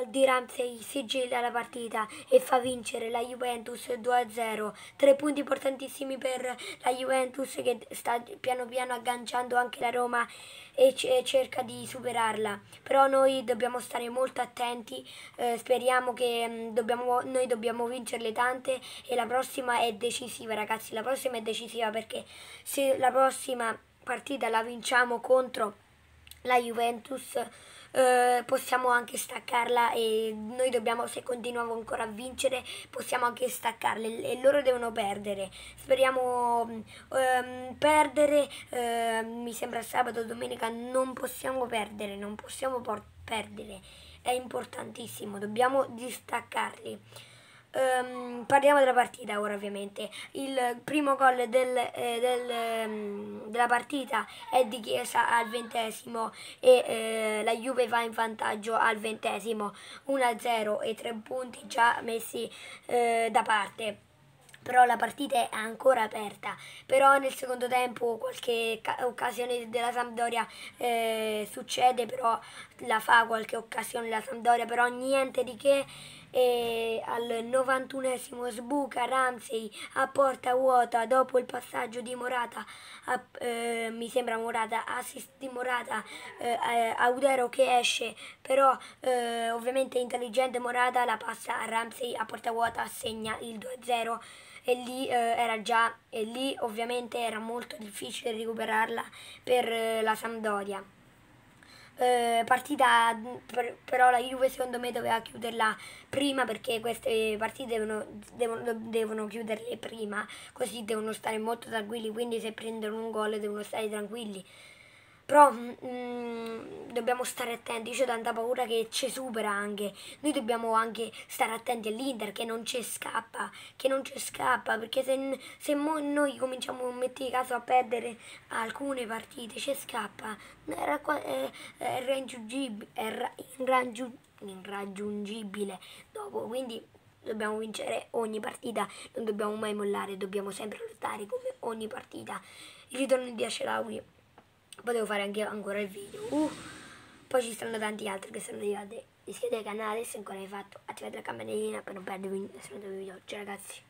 gol di Ramsey sigilla la partita e fa vincere la Juventus 2-0. Tre punti importantissimi per la Juventus che sta piano piano agganciando anche la Roma e, cerca di superarla. Però noi dobbiamo stare molto attenti, eh, speriamo che mh, mm, dobbiamo, noi dobbiamo vincerle tante e la prossima è decisiva ragazzi, la prossima è decisiva perché se la prossima partita la vinciamo contro la Juventus eh, possiamo anche staccarla e noi dobbiamo, se continuiamo ancora a vincere, possiamo anche staccarle e loro devono perdere. Speriamo ehm, perdere, eh, mi sembra sabato, domenica, non possiamo perdere, non possiamo perdere, è importantissimo, dobbiamo distaccarli. Um, parliamo della partita ora ovviamente. Il primo gol del, eh, del, um, della partita è di Chiesa al ventesimo e eh, la Juve va in vantaggio al ventesimo 1-0 e tre punti già messi eh, da parte però la partita è ancora aperta. Però nel secondo tempo qualche occasione della Sampdoria eh, succede però la fa qualche occasione la Sampdoria però niente di che. E al 91esimo sbuca Ramsey a porta vuota dopo il passaggio di Morata a, eh, mi sembra Morata assist di Morata eh, Audero che esce però eh, ovviamente intelligente Morata la passa a Ramsey a porta vuota segna il 2-0 e lì eh, era già e lì ovviamente era molto difficile recuperarla per eh, la Sampdoria. Eh, partita per, però la Juve secondo me doveva chiuderla prima perché queste partite devono, devono, devono chiuderle prima così devono stare molto tranquilli quindi se prendono un gol devono stare tranquilli però mh, mm, dobbiamo stare attenti, c'è tanta paura che ci supera anche. Noi dobbiamo anche stare attenti all'Inter che non ci scappa, che non ci scappa, perché se, se noi cominciamo a mettere caso a perdere alcune partite, ci scappa. Era, è, è, è irraggiungibile dopo, quindi dobbiamo vincere ogni partita, non dobbiamo mai mollare, dobbiamo sempre lottare come ogni partita. Il ritorno di Ashrawi potevo fare anche ancora il video. Uh, poi ci saranno tanti altri che sono arrivati. Iscrivetevi al canale se ancora hai fatto. Attivate la campanellina per non perdervi nessuno dei video. Ciao ragazzi